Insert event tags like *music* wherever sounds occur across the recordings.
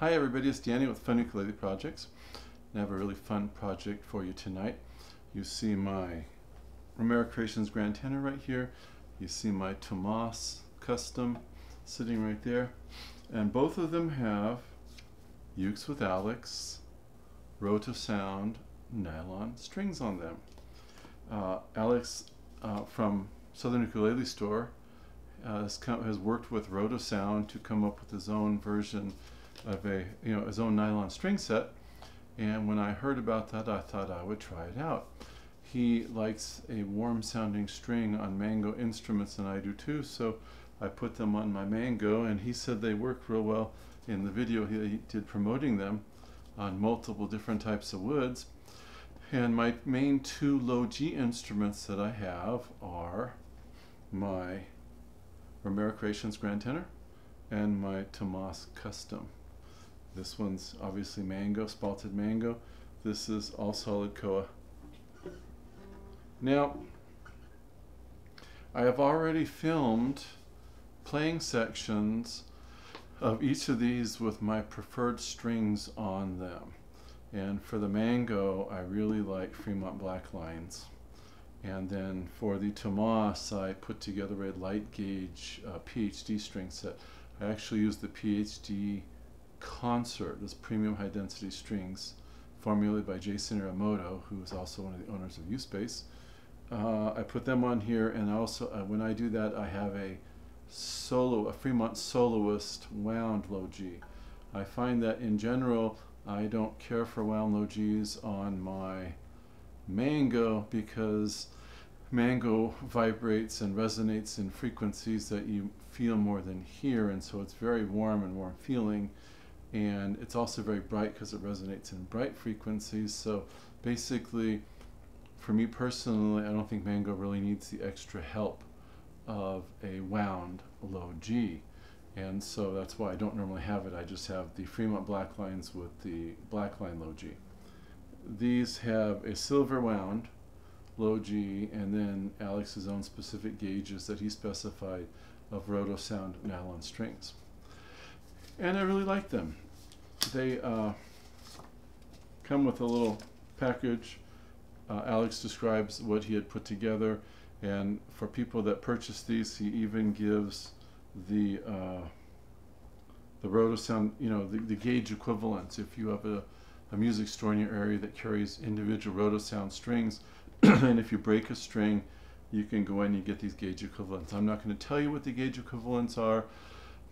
Hi everybody, it's Danny with Fun Ukulele Projects. I have a really fun project for you tonight. You see my Romero Creations Grand Tenor right here. You see my Tomas Custom sitting right there. And both of them have Ukes with Alex, Rotosound, nylon strings on them. Uh, Alex uh, from Southern Ukulele Store uh, has, come, has worked with Rotosound to come up with his own version of a you know his own nylon string set. And when I heard about that I thought I would try it out. He likes a warm sounding string on mango instruments and I do too. So I put them on my mango and he said they work real well. In the video he did promoting them on multiple different types of woods. And my main two low G instruments that I have are my Romero Creations Grand Tenor and my Tomas Custom. This one's obviously mango, spalted mango. This is all solid koa. Now, I have already filmed playing sections of each of these with my preferred strings on them. And for the mango, I really like Fremont Black Lines. And then for the Tomas, I put together a light gauge uh, PhD string set. I actually used the PhD concert, this premium high density strings formulated by Jason Iramoto, who is also one of the owners of USpace. Uh, I put them on here, and also uh, when I do that, I have a solo, a Fremont soloist wound low G. I find that in general, I don't care for wound low Gs on my Mango because Mango vibrates and resonates in frequencies that you feel more than hear, and so it's very warm and warm feeling and it's also very bright because it resonates in bright frequencies. So basically, for me personally, I don't think Mango really needs the extra help of a wound low G. And so that's why I don't normally have it. I just have the Fremont black lines with the black line low G. These have a silver wound low G and then Alex's own specific gauges that he specified of Rotosound nylon strings and I really like them. They uh, come with a little package. Uh, Alex describes what he had put together, and for people that purchase these, he even gives the uh, the Rotosound, you know, the, the gauge equivalents. If you have a, a music store in your area that carries individual Rotosound strings, *clears throat* and if you break a string, you can go in and get these gauge equivalents. I'm not going to tell you what the gauge equivalents are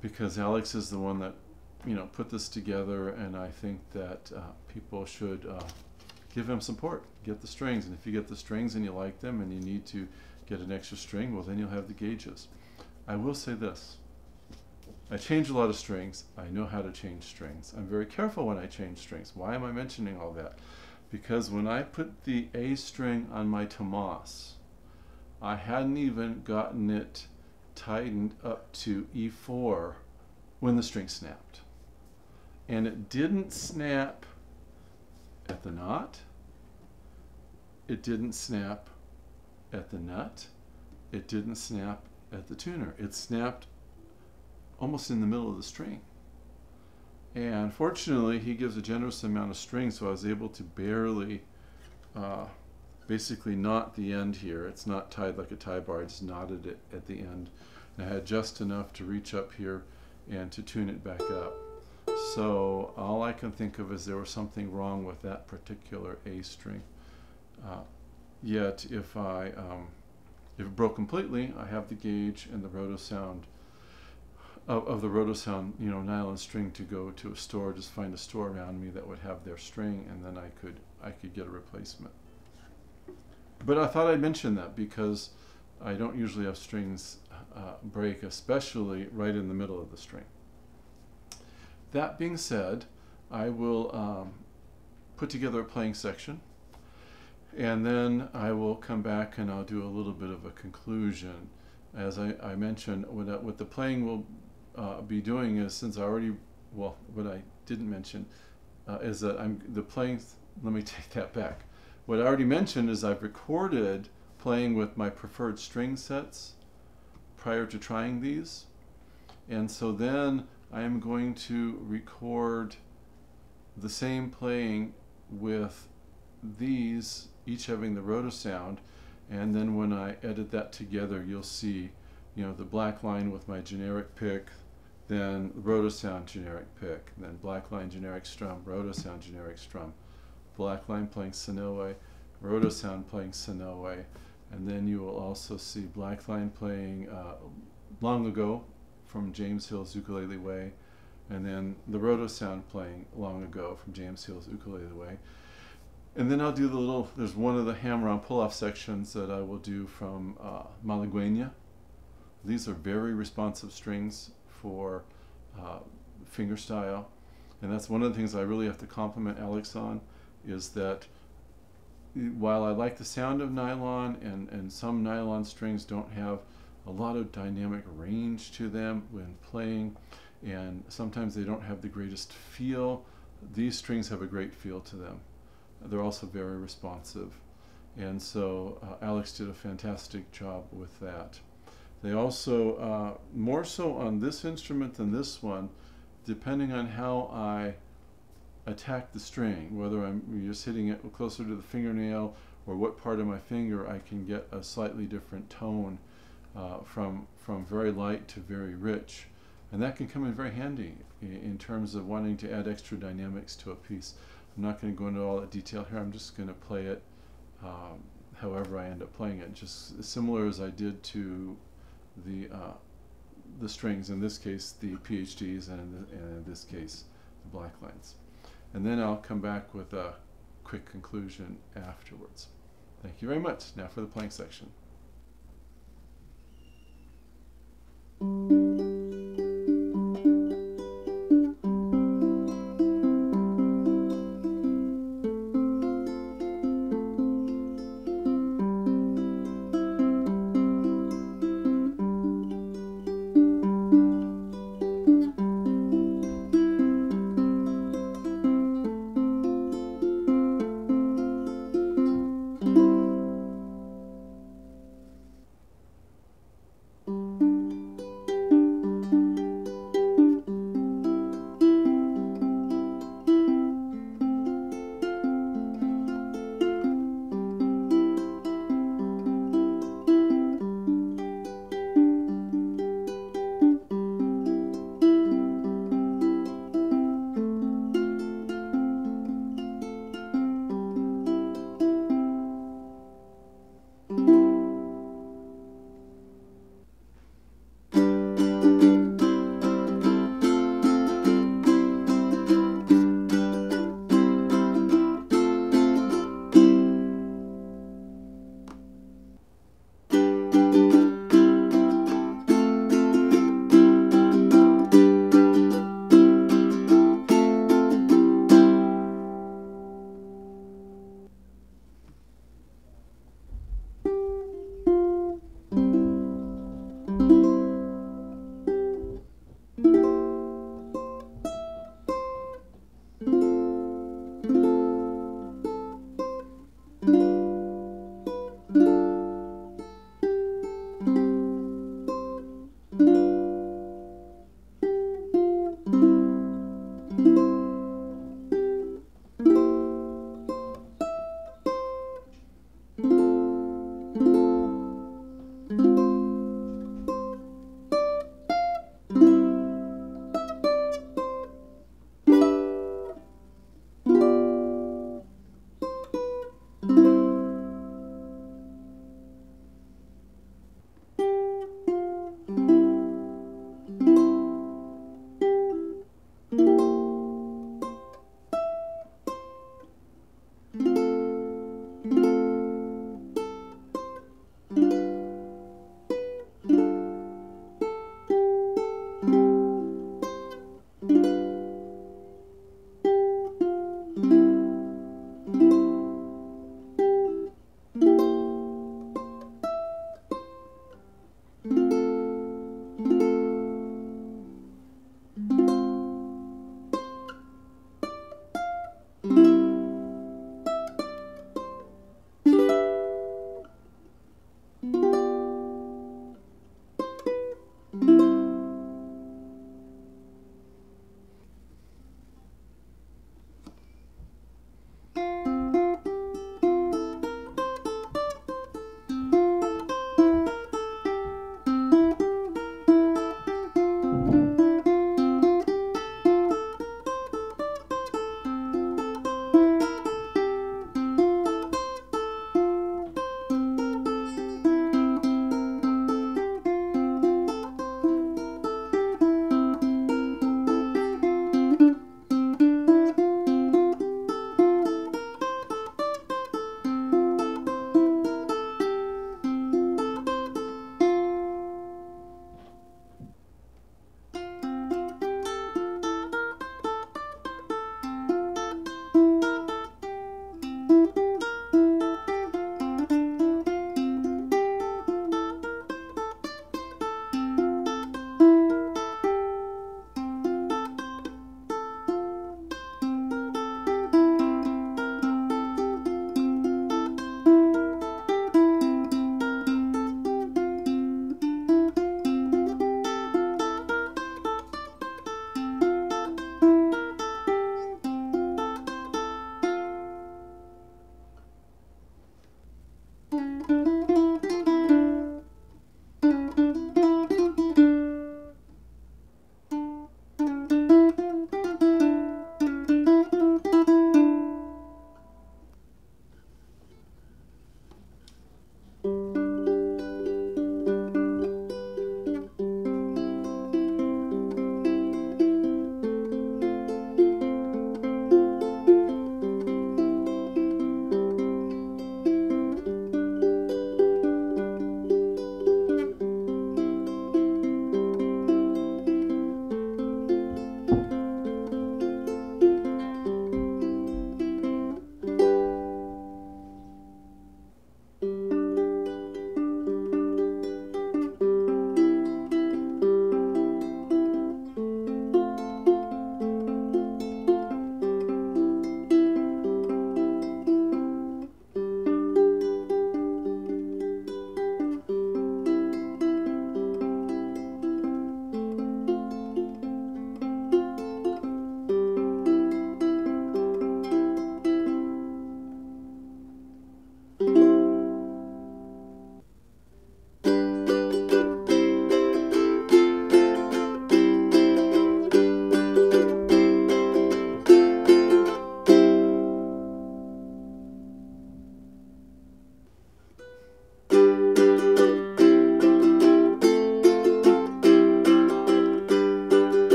because Alex is the one that you know put this together, and I think that uh, people should uh, give him support. Get the strings, and if you get the strings and you like them, and you need to get an extra string, well then you'll have the gauges. I will say this. I change a lot of strings. I know how to change strings. I'm very careful when I change strings. Why am I mentioning all that? Because when I put the A string on my Tomas, I hadn't even gotten it tightened up to E4 when the string snapped. And it didn't snap at the knot. It didn't snap at the nut. It didn't snap at the tuner. It snapped almost in the middle of the string. And fortunately, he gives a generous amount of string, so I was able to barely uh, basically knot the end here. It's not tied like a tie bar, I just knotted it at the end. And I had just enough to reach up here and to tune it back up. So all I can think of is there was something wrong with that particular A string. Uh, yet if I um, if it broke completely, I have the gauge and the Rotosound of, of the Rotosound, you know, nylon string to go to a store, just find a store around me that would have their string, and then I could I could get a replacement. But I thought I'd mention that because I don't usually have strings uh, break, especially right in the middle of the string. That being said, I will um, put together a playing section and then I will come back and I'll do a little bit of a conclusion. As I, I mentioned, what, what the playing will uh, be doing is since I already, well, what I didn't mention uh, is that I'm the playing, let me *laughs* take that back. What I already mentioned is I've recorded playing with my preferred string sets prior to trying these. And so then I am going to record the same playing with these each having the rotosound and then when I edit that together you'll see you know the black line with my generic pick then rotosound generic pick then black line generic strum rotosound generic strum black line playing Sonoe rotosound playing Sonoe and then you will also see black line playing uh, long ago from James Hill's Ukulele Way and then the Rotosound playing long ago from James Hill's Ukulele Way and then I'll do the little, there's one of the hammer-on pull-off sections that I will do from uh, Malagueña. These are very responsive strings for uh, fingerstyle. And that's one of the things I really have to compliment Alex on, is that while I like the sound of nylon and, and some nylon strings don't have a lot of dynamic range to them when playing, and sometimes they don't have the greatest feel, these strings have a great feel to them. They're also very responsive. And so uh, Alex did a fantastic job with that. They also, uh, more so on this instrument than this one, depending on how I attack the string, whether I'm just hitting it closer to the fingernail or what part of my finger, I can get a slightly different tone uh, from, from very light to very rich. And that can come in very handy in, in terms of wanting to add extra dynamics to a piece. I'm not going to go into all that detail here. I'm just going to play it um, however I end up playing it, just similar as I did to the uh, the strings. In this case, the PhDs, and in, the, and in this case, the black lines. And then I'll come back with a quick conclusion afterwards. Thank you very much. Now for the playing section. Música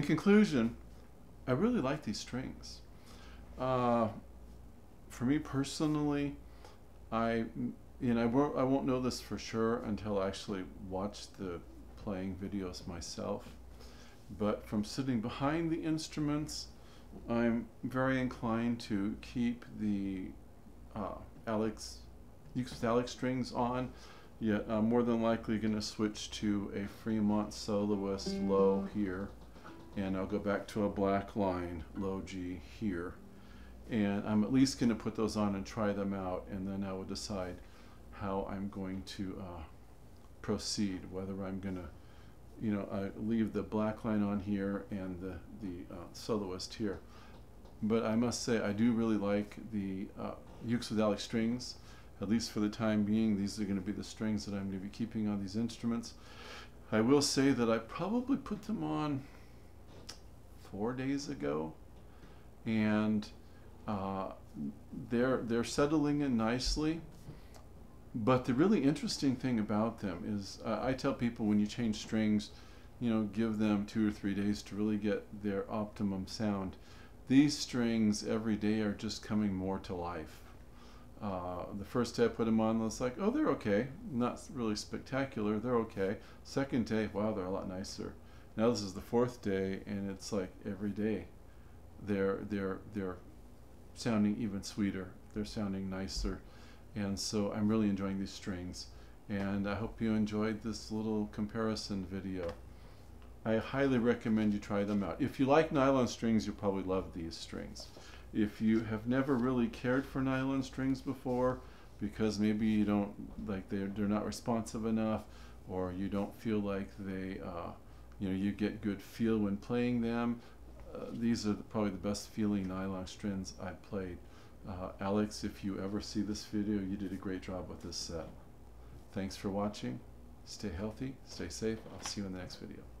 in conclusion, I really like these strings. Uh, for me personally, I you know I won't, I won't know this for sure until I actually watch the playing videos myself. But from sitting behind the instruments, I'm very inclined to keep the uh, Alex Ukes with Alex strings on. Yet I'm more than likely going to switch to a Fremont soloist low here, and I'll go back to a black line low G here and I'm at least going to put those on and try them out, and then I will decide how I'm going to uh, proceed. Whether I'm going to, you know, I leave the black line on here and the the uh, soloist here. But I must say, I do really like the uh, Alex strings. At least for the time being, these are going to be the strings that I'm going to be keeping on these instruments. I will say that I probably put them on four days ago, and uh, they're they're settling in nicely. But the really interesting thing about them is, uh, I tell people when you change strings, you know, give them two or three days to really get their optimum sound. These strings every day are just coming more to life. Uh, the first day I put them on, it's like, oh, they're okay. Not really spectacular. They're okay. Second day, wow, they're a lot nicer. Now this is the fourth day, and it's like every day, they're they're they're sounding even sweeter. They're sounding nicer. And so I'm really enjoying these strings. And I hope you enjoyed this little comparison video. I highly recommend you try them out. If you like nylon strings, you'll probably love these strings. If you have never really cared for nylon strings before, because maybe you don't like they're they're not responsive enough, or you don't feel like they, uh, you know, you get good feel when playing them, uh, these are probably the best feeling nylon strings I've played. Uh, Alex, if you ever see this video, you did a great job with this set. Thanks for watching. Stay healthy, stay safe. I'll see you in the next video.